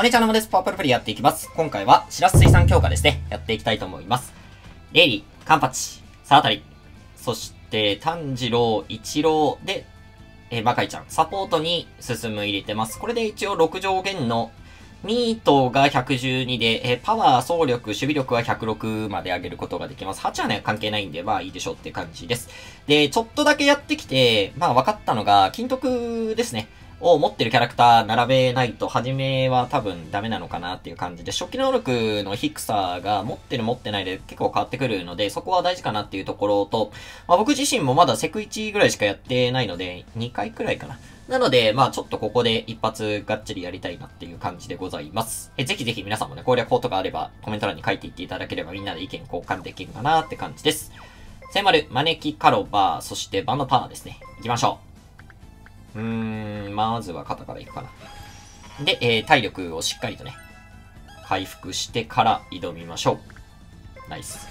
こんにちは、のもです。パープルプリやっていきます。今回は、しらす水産強化ですね。やっていきたいと思います。レイリー、カンパチ、サータリ、そして、炭治郎、一郎で、えー、バカイちゃん、サポートに進む入れてます。これで一応6上限のミートが112で、えー、パワー、総力、守備力は106まで上げることができます。8はね、関係ないんで、まあいいでしょうって感じです。で、ちょっとだけやってきて、まあ分かったのが、金徳ですね。を持ってるキャラクター並べないと、初めは多分ダメなのかなっていう感じで、初期能力の低さが持ってる持ってないで結構変わってくるので、そこは大事かなっていうところと、まあ、僕自身もまだセク1ぐらいしかやってないので、2回くらいかな。なので、まあちょっとここで一発がっちりやりたいなっていう感じでございます。え、ぜひぜひ皆さんもね、攻略法とかあればコメント欄に書いていっていただければみんなで意見交換できるかなって感じです。セマル、招きカロバー、そしてバンドパーですね。行きましょう。うーん、まずは肩からいくかな。で、えー、体力をしっかりとね、回復してから挑みましょう。ナイス。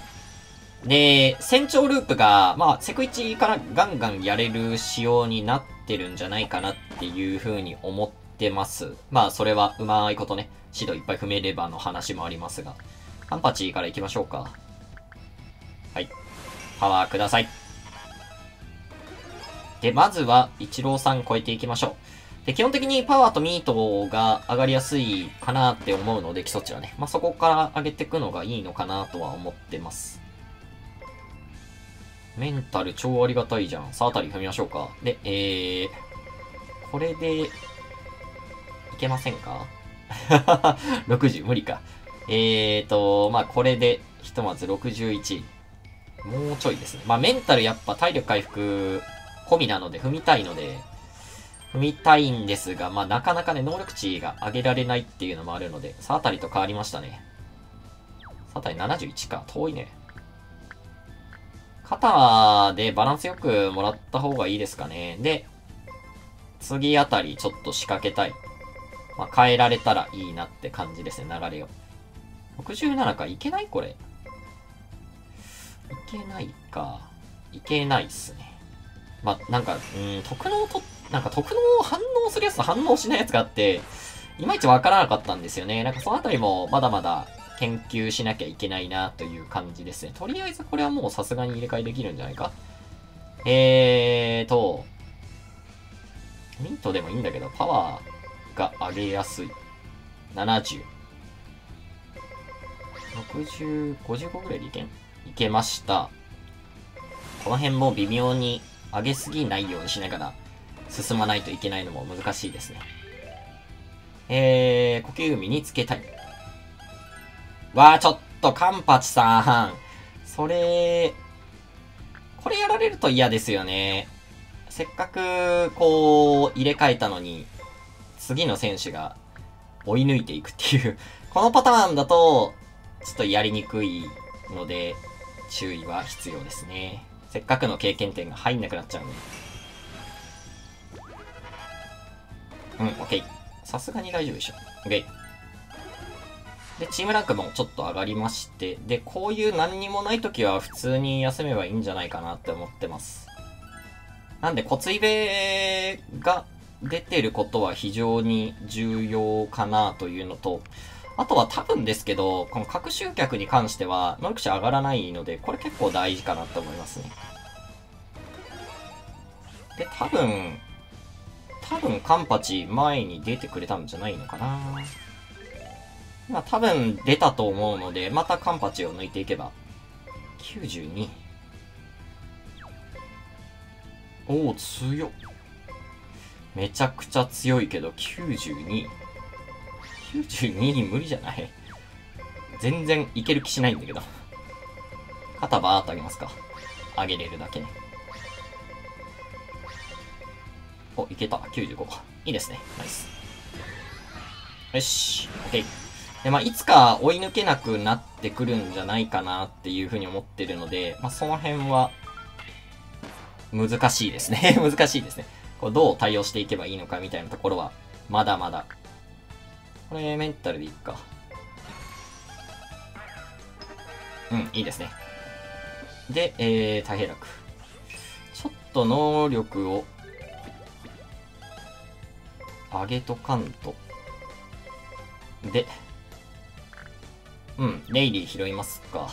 で、船長ループが、まあ、セクイチからガンガンやれる仕様になってるんじゃないかなっていう風に思ってます。まあ、それはうまいことね、指導いっぱい踏めればの話もありますが。カンパチから行きましょうか。はい。パワーください。で、まずは、イチローさん超えていきましょう。で、基本的にパワーとミートが上がりやすいかなって思うので、基礎値はね。まあ、そこから上げていくのがいいのかなとは思ってます。メンタル超ありがたいじゃん。さあ、あたり踏みましょうか。で、えー、これで、いけませんか ?60、無理か。えーと、まあ、これで、ひとまず61。もうちょいですね。まあ、メンタルやっぱ体力回復込みなので踏みたいので、踏みたいんですが、まあなかなかね、能力値が上げられないっていうのもあるので、さあたりと変わりましたね。さあたり71か、遠いね。肩でバランスよくもらった方がいいですかね。で、次あたりちょっと仕掛けたい。まあ、変えられたらいいなって感じですね、流れを。67か、いけないこれ。いけないか。いけないっすね。まあ、なんか、うん、特能と、なんか特能反応するやつと反応しないやつがあって、いまいちわからなかったんですよね。なんかそのあたりもまだまだ研究しなきゃいけないなという感じですね。とりあえずこれはもうさすがに入れ替えできるんじゃないかえーと、ミントでもいいんだけど、パワーが上げやすい。70。60、55ぐらいでいけん？いけました。この辺も微妙に上げすぎないようにしながら進まないといけないのも難しいですね。えー、呼吸海につけたい。わー、ちょっと、カンパチさん。それ、これやられると嫌ですよね。せっかく、こう、入れ替えたのに、次の選手が追い抜いていくっていう このパターンだと、ちょっとやりにくいので、注意は必要ですね。せっかくの経験点が入んなくなっちゃうのうん、オッケー。さすがに大丈夫でしょ。オッケー。で、チームランクもちょっと上がりまして、で、こういう何にもない時は普通に休めばいいんじゃないかなって思ってます。なんで、骨イベが出てることは非常に重要かなというのと、あとは多分ですけど、この各集客に関しては、能力値上がらないので、これ結構大事かなと思いますね。で、多分、多分カンパチ前に出てくれたんじゃないのかなまあ多分出たと思うので、またカンパチを抜いていけば。92。おお、強っ。めちゃくちゃ強いけど、92。92に無理じゃない？全然いける気しないんだけど。肩バーっと上げますか。上げれるだけ。お、いけた。95。いいですね。ナイス。よし。OK。で、まあ、いつか追い抜けなくなってくるんじゃないかなっていうふうに思ってるので、まあ、その辺は、難しいですね。難しいですね。こうどう対応していけばいいのかみたいなところは、まだまだこれメンタルでいくか。うん、いいですね。で、えー、太平楽。ちょっと能力を上げとかんと。で、うん、レイリー拾いますか。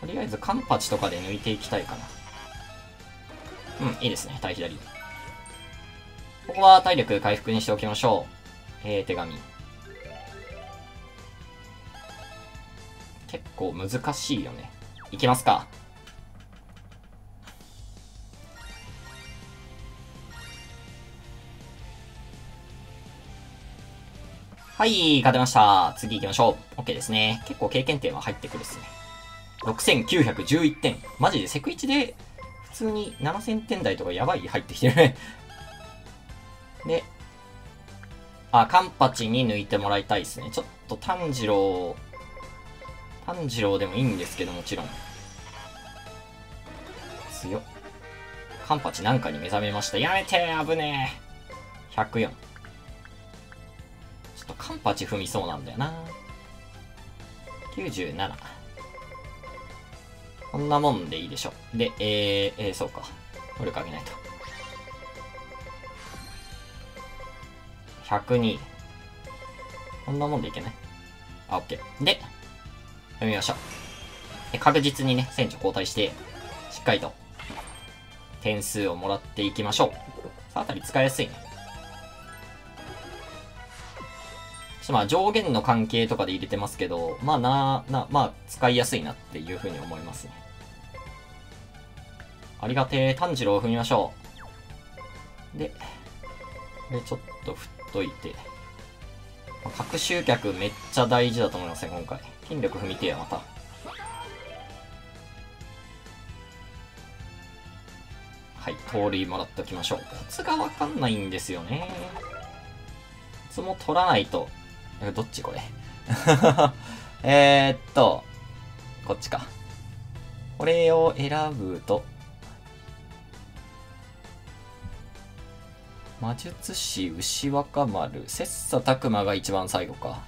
とりあえずカンパチとかで抜いていきたいかな。うん、いいですね、対左。ここは体力回復にしておきましょう。えー、手紙。結構難しいよね。いきますか。はい、勝てました。次行きましょう。OK ですね。結構経験点は入ってくるっすね。6911点。マジでセク1で普通に7000点台とかやばい入ってきてるねで、あ、カンパチに抜いてもらいたいですね。ちょっと炭治郎、炭治郎でもいいんですけどもちろん。強っ。カンパチなんかに目覚めました。やめて危ねえ !104。ちょっとカンパチ踏みそうなんだよな。97。こんなもんでいいでしょ。で、えー、えー、そうか。能力上げないと。102。こんなもんでいけない？あ、オッケー。で、読みましょう。確実にね、船長交代して、しっかりと、点数をもらっていきましょう。さあ、あたり使いやすいね。まあ上限の関係とかで入れてますけど、まあな、な、まあ使いやすいなっていうふうに思いますね。ありがてえ、炭治郎を踏みましょう。で、で、ちょっと振っといて。各集客めっちゃ大事だと思いますね、今回。筋力踏みてえや、また。はい、盗塁もらっておきましょう。コツがわかんないんですよね。コツも取らないと。えどっちこれ？えっと、こっちか。これを選ぶと、魔術師牛若丸、切磋琢磨が一番最後か。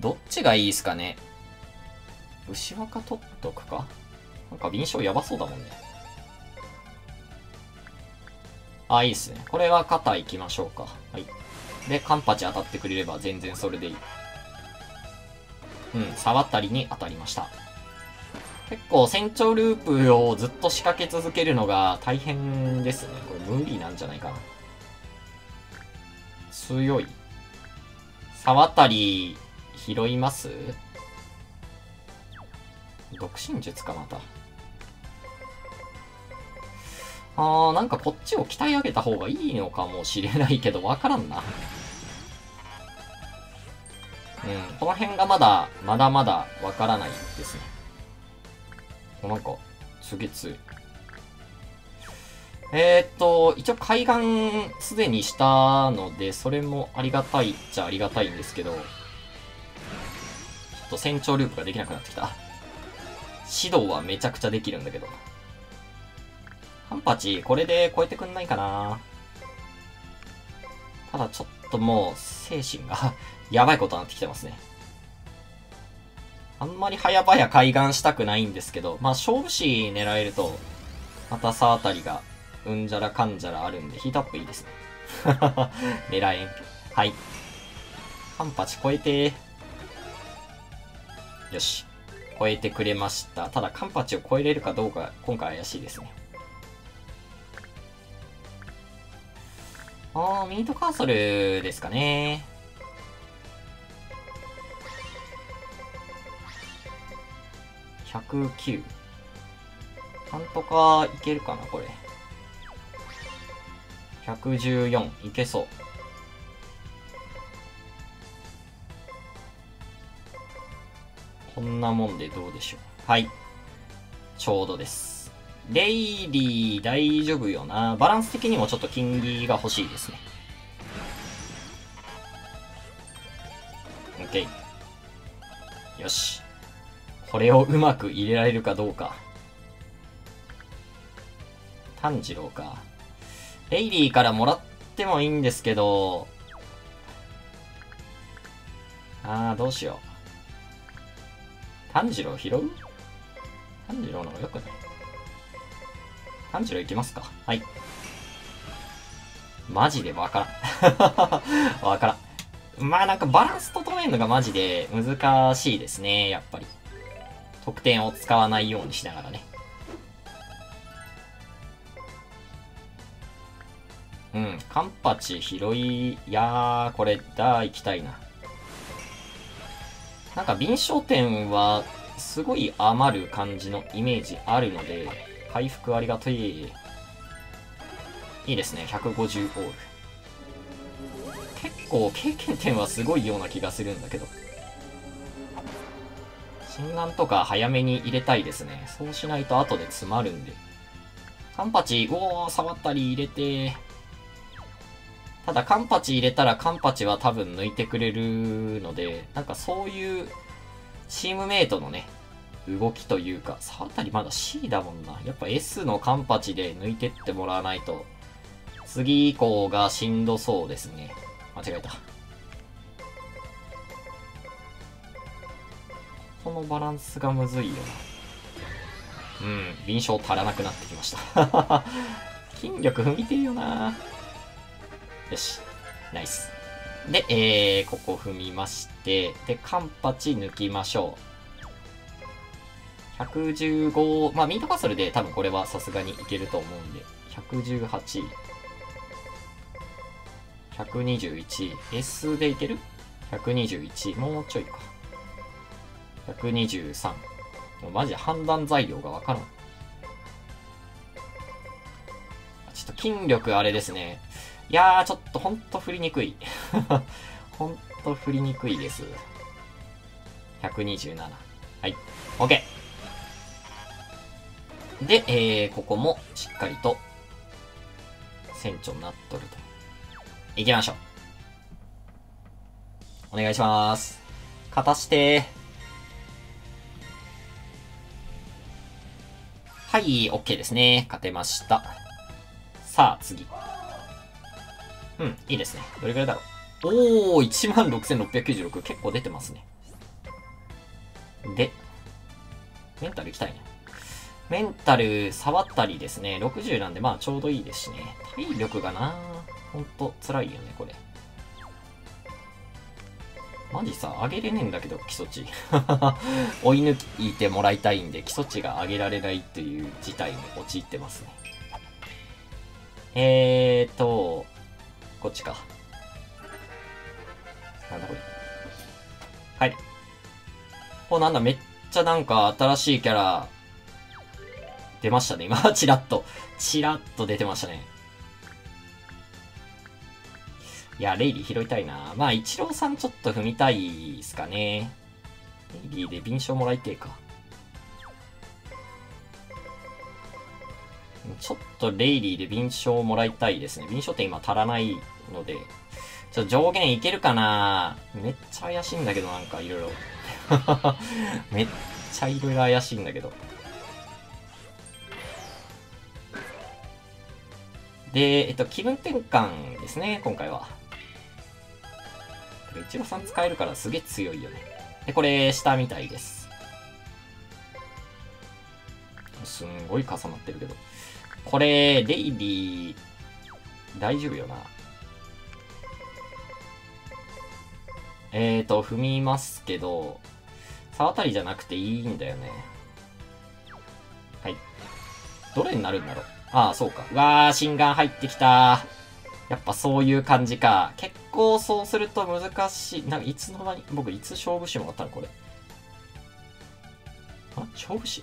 どっちがいいっすかね？牛若取っとくか？なんか臨床やばそうだもんね。あ、いいっすね。これは肩行きましょうか。はい。で、カンパチ当たってくれれば全然それでいい。うん、触ったりに当たりました。結構船長ループをずっと仕掛け続けるのが大変ですね。これ無理なんじゃないかな。強い。沢渡り拾います？独身術かまた。あー、なんかこっちを鍛え上げた方がいいのかもしれないけど、わからんな。うん、この辺がまだ、まだまだわからないですね。なんか、すげえ強い。えー、っと、一応海岸すでにしたので、それもありがたいっちゃありがたいんですけど、ちょっと船長ループができなくなってきた。指導はめちゃくちゃできるんだけど。ハンパチ、これで超えてくんないかなただちょっともう、精神が やばいことになってきてますね。あんまり早々開眼したくないんですけど、まあ勝負師狙えると、またさあたりが、うんじゃらかんじゃらあるんで、ヒートアップいいですね。狙えん。はい。カンパチ超えてよし。超えてくれました。ただ、カンパチを超えれるかどうか、今回怪しいですね。あー、ミートカーソルですかね。109。なんとかいけるかな、これ。114。いけそう。こんなもんでどうでしょう。はい。ちょうどです。レイリー大丈夫よな。バランス的にもちょっと金利が欲しいですね。OK。よし。これをうまく入れられるかどうか。炭治郎か。レイリーからもらってもいいんですけど、あー、どうしよう。炭治郎拾う？炭治郎の方が良くない？炭治郎いきますか。はい。マジでわからん。わからん。まあなんかバランス整えるのがマジで難しいですね、やっぱり。得点を使わないようにしながらね。うん、カンパチ拾い、いやー、これ、だー行きたいな。なんか、敏捷点は、すごい余る感じのイメージあるので、回復ありがたい。いいですね、150オール。結構、経験点はすごいような気がするんだけど。心眼とか早めに入れたいですね。そうしないと後で詰まるんで。カンパチ、おー、触ったり入れて、ただカンパチ入れたらカンパチは多分抜いてくれるので、なんかそういうチームメイトのね、動きというか、さあたりまだ C だもんな。やっぱ S のカンパチで抜いてってもらわないと、次以降がしんどそうですね。間違えた。このバランスがむずいよな。うん、臨床足らなくなってきました。筋力踏みてえよなよし。ナイス。で、えー、ここ踏みまして、で、カンパチ抜きましょう。115、まあ、ミートカッスルで多分これはさすがにいけると思うんで、118、121、S でいける ?121、もうちょいか。123。マジ判断材料がわからん。ちょっと筋力あれですね。いやー、ちょっとほんと振りにくい。ほんと振りにくいです。127。はい。OK。で、えー、ここもしっかりと、船長になっとると。行きましょう。お願いします。勝たして。はい、OK ですね。勝てました。さあ、次。うん、いいですね。どれぐらいだろう。おー、16,696。結構出てますね。で、メンタル行きたいね。メンタル触ったりですね。60なんで、まあちょうどいいですしね。体力がなほんと辛いよね、これ。マジさ、上げれねえんだけど、基礎値。追い抜いてもらいたいんで、基礎値が上げられないっていう事態に陥ってますね。えーと、こっちか。なんだこれ。はい。お、なんだ、めっちゃなんか新しいキャラ、出ましたね。今、チラッと。チラッと出てましたね。いや、レイリー拾いたいな。まあ、イチローさんちょっと踏みたいですかね。レイリーで敏捷もらいてえか。ちょっとレイリーで敏捷もらいたいですね。敏捷って今足らないので、ちょっと、上限いけるかなめっちゃ怪しいんだけど、なんかいろいろ。めっちゃいろいろ怪しいんだけど。で、えっと、気分転換ですね、今回は。イチロさん使えるからすげえ強いよね。で、これ、下みたいです。すんごい重なってるけど。これ、レイリー、大丈夫よな。えーと、踏みますけど、沢渡りじゃなくていいんだよね。はい。どれになるんだろう？ああ、そうか。うわー、心眼入ってきたやっぱそういう感じか。結構そうすると難しい。なんかいつの間に、僕いつ勝負師もらったのこれ。あ勝負師？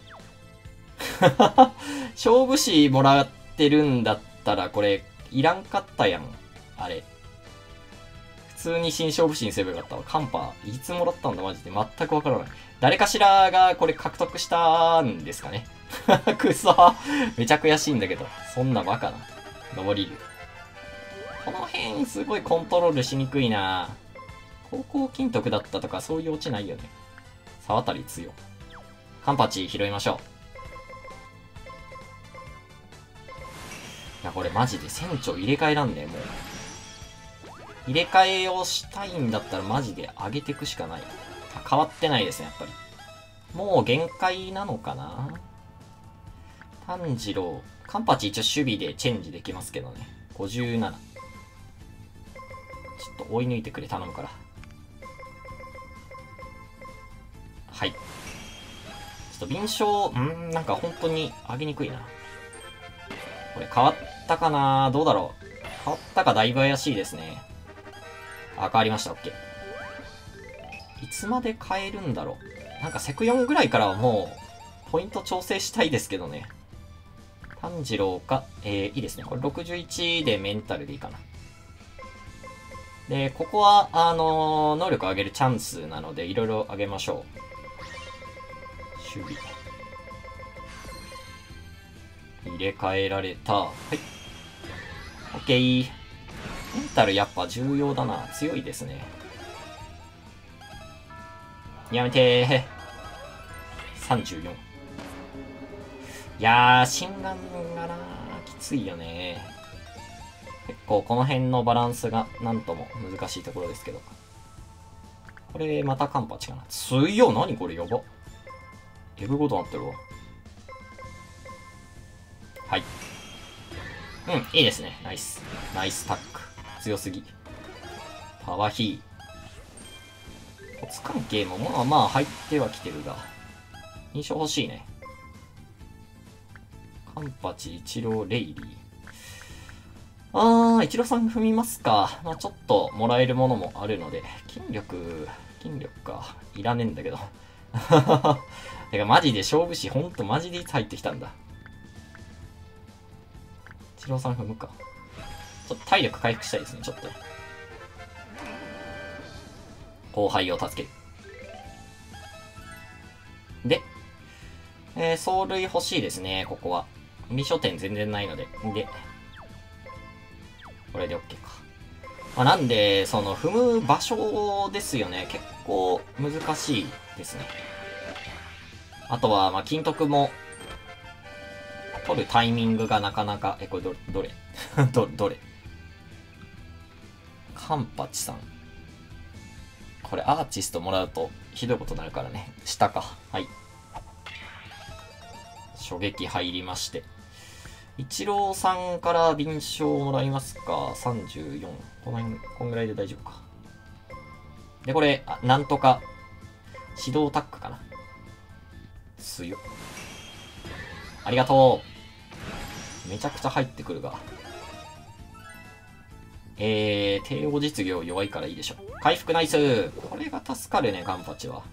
勝負師もらってるんだったら、これ、いらんかったやん。あれ。普通に新勝負師にすればよかったわ。カンパ、いつもらったんだ？マジで。全くわからない。誰かしらがこれ獲得したんですかね。くそめちゃ悔しいんだけど。そんなバカな。登り竜。この辺すごいコントロールしにくいな高校金徳だったとかそういうオチないよね。沢渡り強。カンパチ拾いましょう。いや、これマジで船長入れ替えなんだよ、もう。入れ替えをしたいんだったらマジで上げていくしかない。変わってないですね、やっぱり。もう限界なのかな炭治郎。カンパチ一応守備でチェンジできますけどね。57。ちょっと追い抜いてくれ、頼むから。はい。ちょっと敏捷、んーなんか本当に上げにくいな。これ変わったかな？どうだろう？変わったかだいぶ怪しいですね。あ、変わりました。オッケー。いつまで変えるんだろう？なんかセク4ぐらいからはもう、ポイント調整したいですけどね。炭治郎か、えー、いいですね。これ61でメンタルでいいかな。で、ここは、あのー、能力上げるチャンスなので、いろいろ上げましょう。守備。入れ替えられた。はい。オッケー。メンタルやっぱ重要だな。強いですね。やめてー。34。いやー、心眼がなきついよね。結構この辺のバランスがなんとも難しいところですけど。これまたカンパチかな。強何これ？やば。エブごとなってるわ。はい。うん、いいですね。ナイス。ナイスタック。強すぎ。パワーヒー。骨関係もまあまあ入ってはきてるが。印象欲しいね。カンパチ、イチロー、レイリー。あー、イチローさん踏みますか。まあちょっともらえるものもあるので。筋力、筋力か。いらねえんだけど。てかマジで勝負師ほんとマジでいつ入ってきたんだ。一郎さん踏むか。ちょっと体力回復したいですね、ちょっと。後輩を助ける。で、えー、走塁欲しいですね、ここは。未書店全然ないので。で、これで OK か。まあ、なんで、その、踏む場所ですよね。結構難しいですね。あとは、ま、金徳も取るタイミングがなかなか、え、これど、どれ？ど、どれ？カンパチさん。これアーティストもらうとひどいことになるからね。下か。はい。衝撃入りまして。イチローさんから臨床もらいますか？34。この辺、こんぐらいで大丈夫か。で、これ、あなんとか、指導タックかな。強ありがとう。めちゃくちゃ入ってくるが。えー、帝王実業弱いからいいでしょ。回復ナイスこれが助かるね、ガンパチは。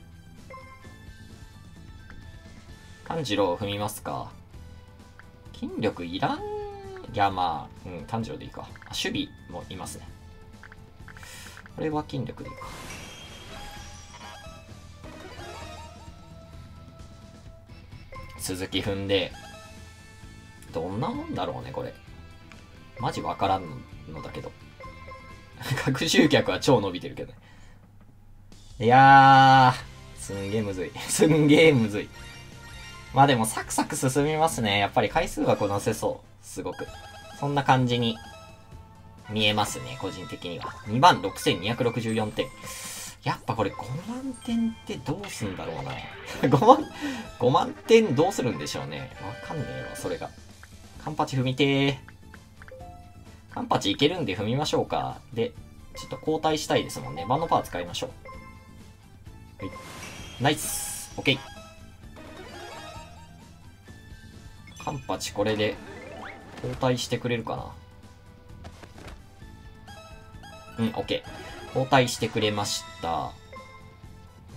炭治郎踏みますか。筋力いらんいや、まあ、うん、炭治郎でいいか。守備もいますね。これは筋力でいいか。続き踏んで、どんなもんだろうね、これ。マジわからんのだけど。学習客は超伸びてるけどね。いやー、すんげえむずい。すんげえむずい。まあでもサクサク進みますね。やっぱり回数はこなせそう。すごく。そんな感じに見えますね、個人的には。26,264点。やっぱこれ5万点ってどうすんだろうな。5万、5万点どうするんでしょうね。わかんねえわ、それが。カンパチ踏みてー。カンパチいけるんで踏みましょうか。で、ちょっと交代したいですもんね。バンドパー使いましょう。はい。ナイス。オッケー。カンパチこれで交代してくれるかな？うん、オッケー。交代してくれました。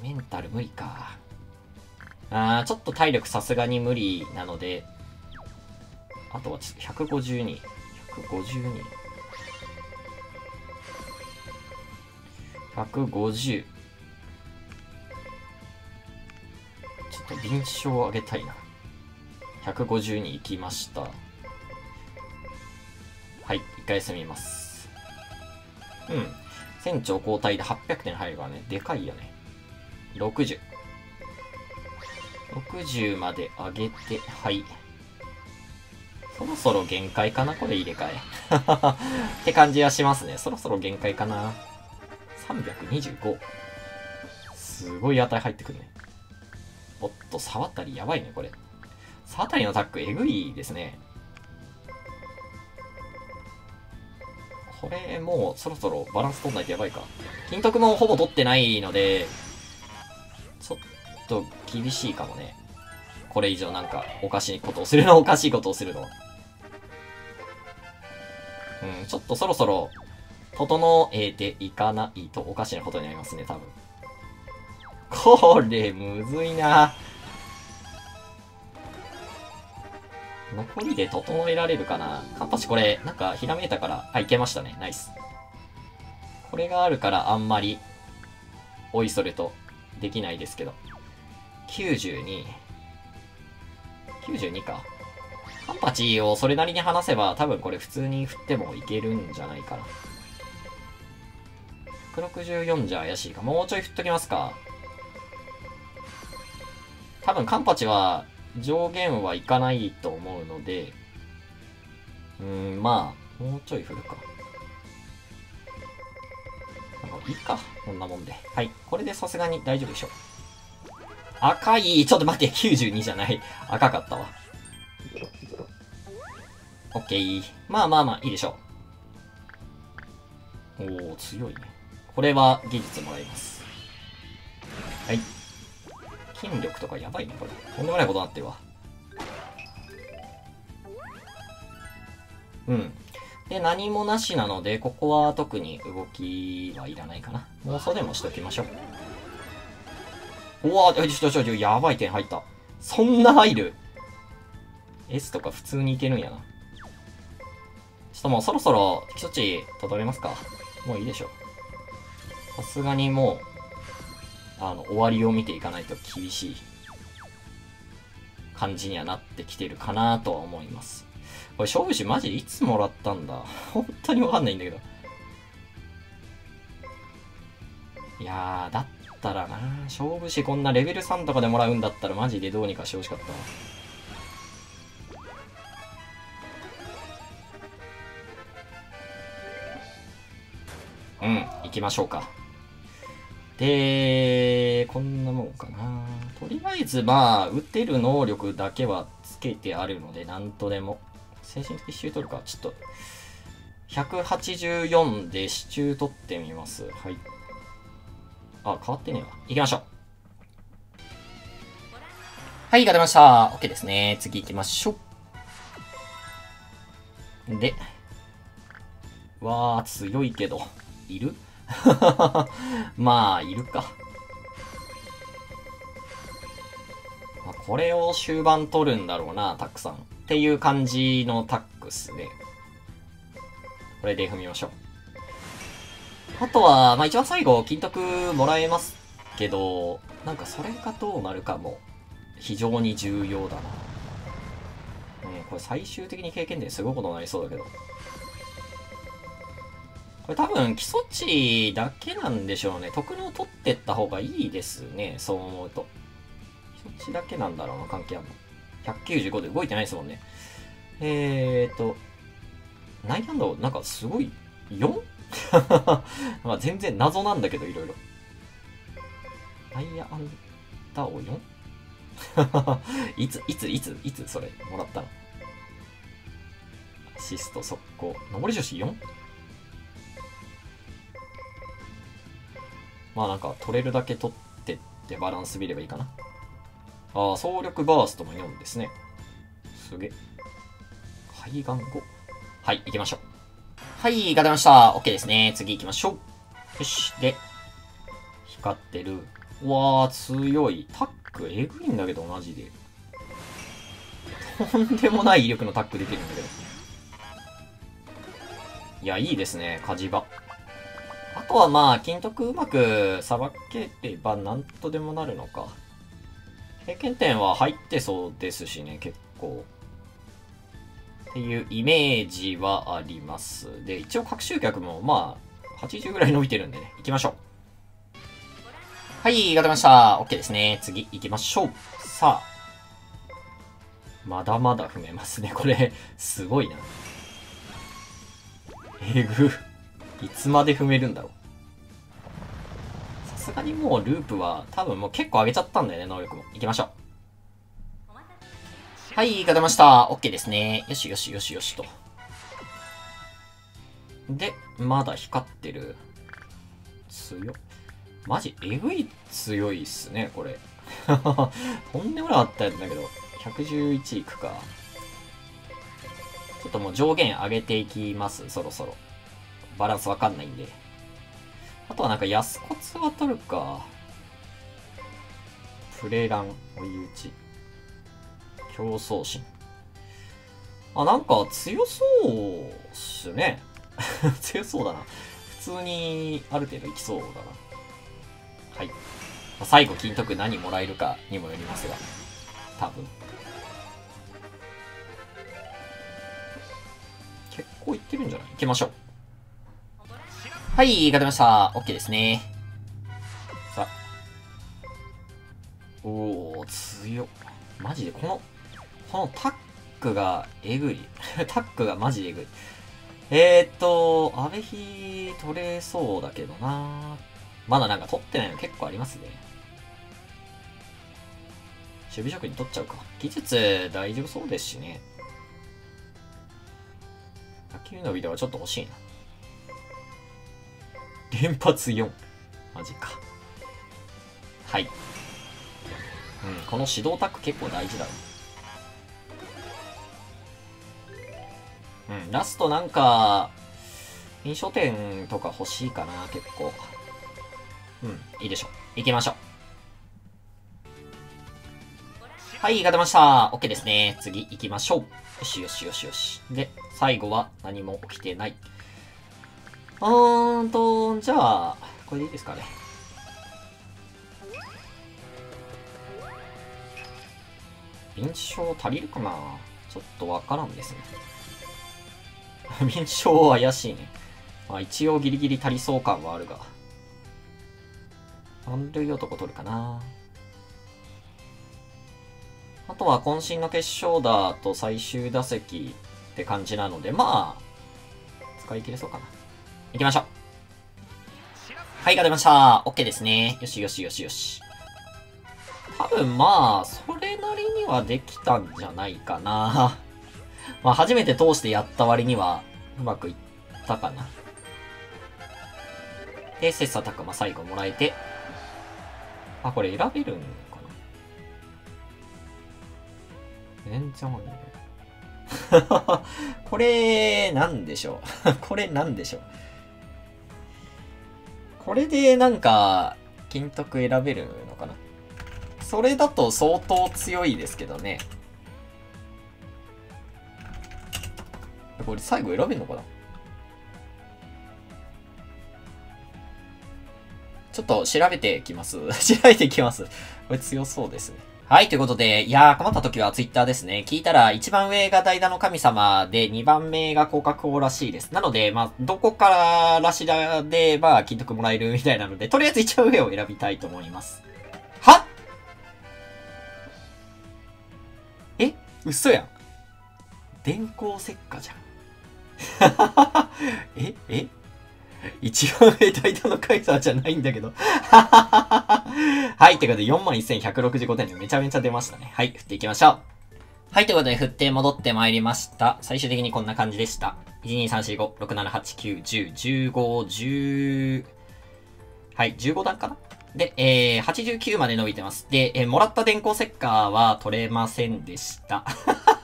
メンタル無理か。あー、ちょっと体力さすがに無理なので、あとはちょっと152。152。150。ちょっと臨床を上げたいな。150に行きました。はい、一回休みます。うん。船長交代で800点入るからね。でかいよね。60。60まで上げて、はい。そろそろ限界かなこれ入れ替え。って感じはしますね。そろそろ限界かな。325。すごい値入ってくるね。おっと、触ったりやばいね、これ。サタリのタックえぐいですね。これもうそろそろバランス取んないとやばいか。金徳もほぼ取ってないので、ちょっと厳しいかもね。これ以上なんかおかしいことをするの、おかしいことをするの。うん、ちょっとそろそろ整えていかないとおかしなことになりますね、多分。これ、むずいな残りで整えられるかな？カンパチこれ、なんかひらめいたから、あ、いけましたね。ナイス。これがあるからあんまり、おいそれとできないですけど。92。92か。カンパチをそれなりに離せば多分これ普通に振ってもいけるんじゃないかな。164じゃ怪しいか。もうちょい振っときますか。多分カンパチは上限はいかないと思うので、うーん、まあ、もうちょい振るか。いいか。こんなもんで。はい。これでさすがに大丈夫でしょう。赤い。ちょっと待って、92じゃない。赤かったわ。オッケー。まあまあまあ、いいでしょう。おー、強いね。これは技術もらいます。はい。筋力とかやばいね、これ。とんでもないことになってるわ。うん。で、何もなしなので、ここは特に動きはいらないかな。妄想でもしときましょう。うわぁ、ちょちょちょ、やばい点入った。そんな入る ?S とか普通にいけるんやな。ちょっともうそろそろ敵措置整えますか。もういいでしょ。さすがにもう、あの、終わりを見ていかないと厳しい感じにはなってきてるかなとは思います。これ勝負師マジでいつもらったんだ？本当にわかんないんだけど。いやー、だったらな勝負師こんなレベル3とかでもらうんだったらマジでどうにかしてほしかったわ。うん、行きましょうか。で、こんなもんかな。とりあえず、まあ、打てる能力だけはつけてあるので、なんとでも。精神的支柱取るか。ちょっと、184で支柱取ってみます。はい。あ、変わってねえわ。行きましょう。はい、が出ました。OK ですね。次行きましょう。で、わー、強いけど、いる？まあ、いるか。まあ、これを終盤取るんだろうな、たくさん。っていう感じのタックっすね。これで踏みましょう。あとは、まあ一番最後、金徳もらえますけど、なんかそれがどうなるかも非常に重要だな。うん、これ最終的に経験ですごいことになりそうだけど。これ多分基礎値だけなんでしょうね。特能取ってった方がいいですね。そう思うと。基礎値だけなんだろうな、関係あるの。195で動いてないですもんね。えーと、内野安打なんかすごい 4? まあ全然謎なんだけど、いろいろ。内野安打を 4? いつ、いつ、いつ、いつそれもらったの？アシスト速攻。上り女子 4? まあなんか取れるだけ取ってってバランス見ればいいかな。ああ、総力バーストも4ですね。すげえ。海岸後。はい、行きましょう。はい、が出ました。OK ですね。次行きましょう。よし。で、光ってる。うわー、強い。タック、えぐいんだけど、マジで。とんでもない威力のタック出てるんだけど。いや、いいですね、火事場。あとはまあ、金徳うまくさばければなんとでもなるのか。経験点は入ってそうですしね、結構。っていうイメージはあります。で、一応各集客もまあ、80ぐらい伸びてるんでね、行きましょう。はい、が出ました。OK ですね。次行きましょう。さあ。まだまだ踏めますね。これ、すごいな。えぐ。いつまで踏めるんだろう。さすがにもうループは多分もう結構上げちゃったんだよね、能力も。行きましょう。はい、勝てました。OK ですね。よしよしよしよしと。で、まだ光ってる。強マジ、えぐい強いっすね、これ。とんでもなかったんだけど。111いくか。ちょっともう上限上げていきます、そろそろ。バランスわかんないんで。あとはなんか安骨は取るか。プレラン、追い打ち。競争心。あ、なんか強そうっすね。強そうだな。普通にある程度いきそうだな。はい。最後金徳何もらえるかにもよりますが。多分。結構いってるんじゃない？行きましょう。はい、勝てました。OK ですね。さあ。おー、強っ。マジで、この、このタックがえぐい。タックがマジえぐい。えー、っと、アベヒ取れそうだけどなまだなんか取ってないの結構ありますね。守備職に取っちゃうか。技術大丈夫そうですしね。野球のビデオはちょっと欲しいな。連発4。マジか。はい。うん、この指導タック結構大事だろう。うん、ラストなんか、印象点とか欲しいかな、結構。うん、いいでしょう。行きましょう。はい、勝てました。OK ですね。次行きましょう。よしよしよしよし。で、最後は何も起きてない。うーんと、じゃあ、これでいいですかね。印象足りるかな？ちょっとわからんですね。民賞怪しいね。まあ一応ギリギリ足りそう感はあるが。満塁男取るかな？あとは渾身の決勝打と最終打席って感じなので、まあ、使い切れそうかな。行きましょう。はい、が出ました。OK ですね。よしよしよしよし。多分まあ、それなりにはできたんじゃないかな。まあ、初めて通してやった割には、うまくいったかな。で、切磋琢磨最後もらえて、あ、これ選べるんかな全然わかんない。これ、なんでしょう これなんでしょうこれでなんか、金徳選べるのかな？それだと相当強いですけどね。これ最後選べんのかな？ちょっと調べてきます。調べてきます。これ強そうですね。はい、ということで、いやー、困った時はツイッターですね。聞いたら、一番上が代打の神様で、二番目が広角王らしいです。なので、まあ、どこかららしらで、まあ、金徳もらえるみたいなので、とりあえず一番上を選びたいと思います。はえ？嘘やん。電光石火じゃん。え？え？一番上大胆のカイザーじゃないんだけど。はい、ということで4165点でめちゃめちゃ出ましたね。はい、振っていきましょう。はい、ということで振って戻ってまいりました。最終的にこんな感じでした。1234567891015 10はい、15段かな？で、えー、89まで伸びてます。で、えー、もらった電光石火は取れませんでした。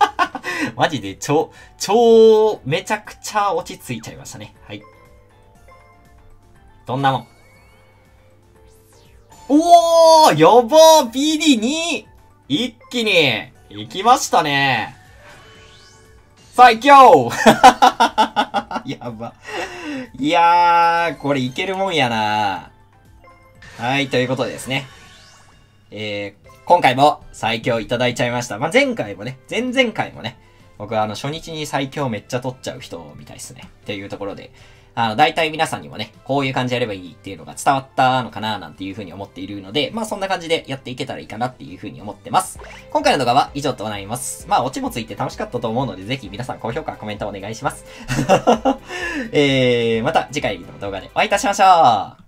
マジで超、超、めちゃくちゃ落ち着いちゃいましたね。はい。どんなもん。おーやばー !BD2! 一気に、行きましたね。最強 やば。いやー、これいけるもんやなはい、ということでですね。えー、今回も最強いただいちゃいました。まあ、前回もね、前々回もね、僕はあの初日に最強めっちゃ取っちゃう人みたいですね。っていうところで、あの、大体皆さんにもね、こういう感じやればいいっていうのが伝わったのかななんていうふうに思っているので、まあそんな感じでやっていけたらいいかなっていうふうに思ってます。今回の動画は以上となります。まあオチもついて楽しかったと思うので、ぜひ皆さん高評価、コメントお願いします。えー、また次回の動画でお会いいたしましょう